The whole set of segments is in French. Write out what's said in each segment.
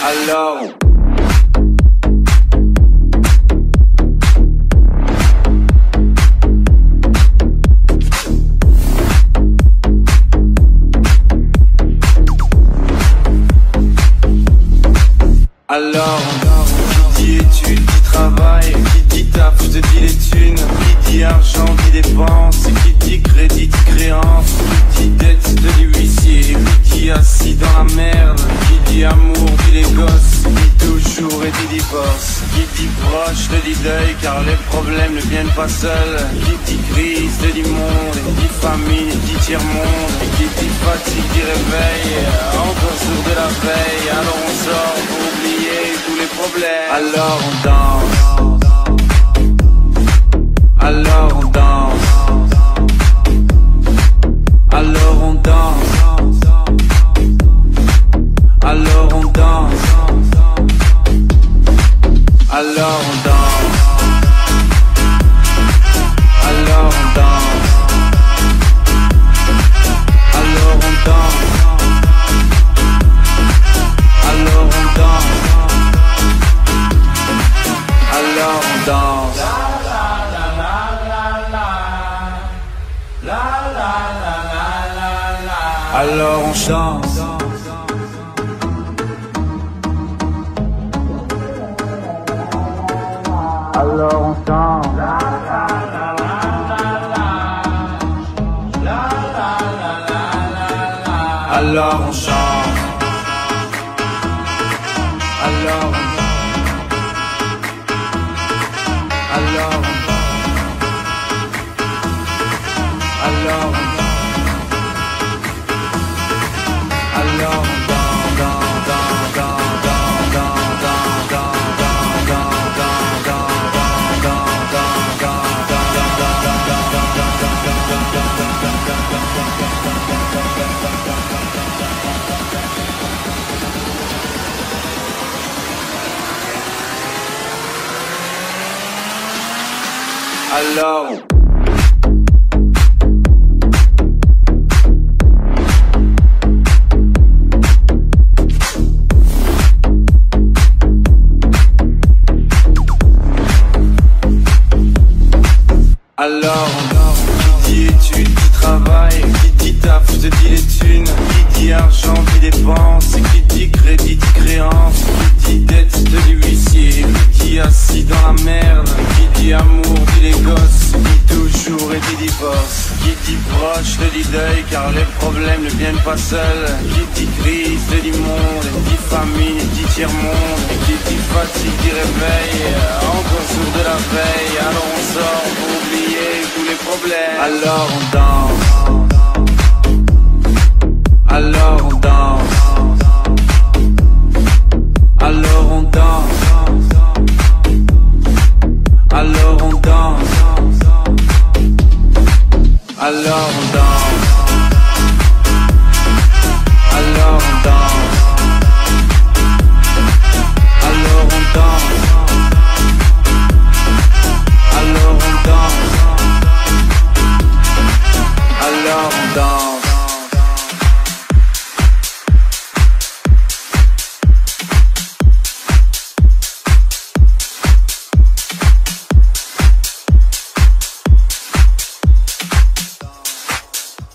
Alors. Alors, qui dit études, qui travaille, qui dit taf, je te dis les thunes, qui dit argent, qui dépense, qui dit crédit, dit créance, qui dit dette, te dit huissier, qui dit assis dans la merde, qui dit amour, divorce, qui dit proche, te dit deuil, car les problèmes ne viennent pas seuls, qui dit crise, te dit monde, qui dit famine, dit tiers-monde, et qui dit fatigue, dit réveil, encore sourd de la veille, alors on sort pour oublier tous les problèmes. Alors on danse. Alors on chante. Alors on chante. Alors on chante. Alors on Alors on Alors Alors. Alors, qui dit études, qui travaille, qui dit taf, je te dis les thunes, qui dit argent, qui dépense, qui dit crédit, dit créance, qui dit proche, te dit deuil, car les problèmes ne viennent pas seuls, qui dit crise, te dit monde, dit famine, dit tiers-monde, et qui dit fatigue, dit réveil, encore sourd de la veille, alors on sort pour oublier tous les problèmes. Alors on danse. Alors on danse.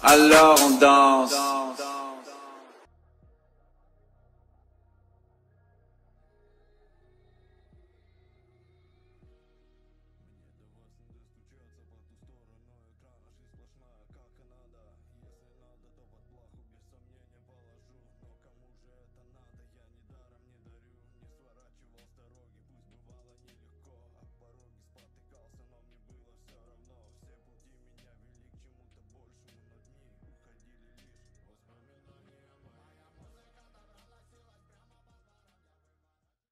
Alors on danse.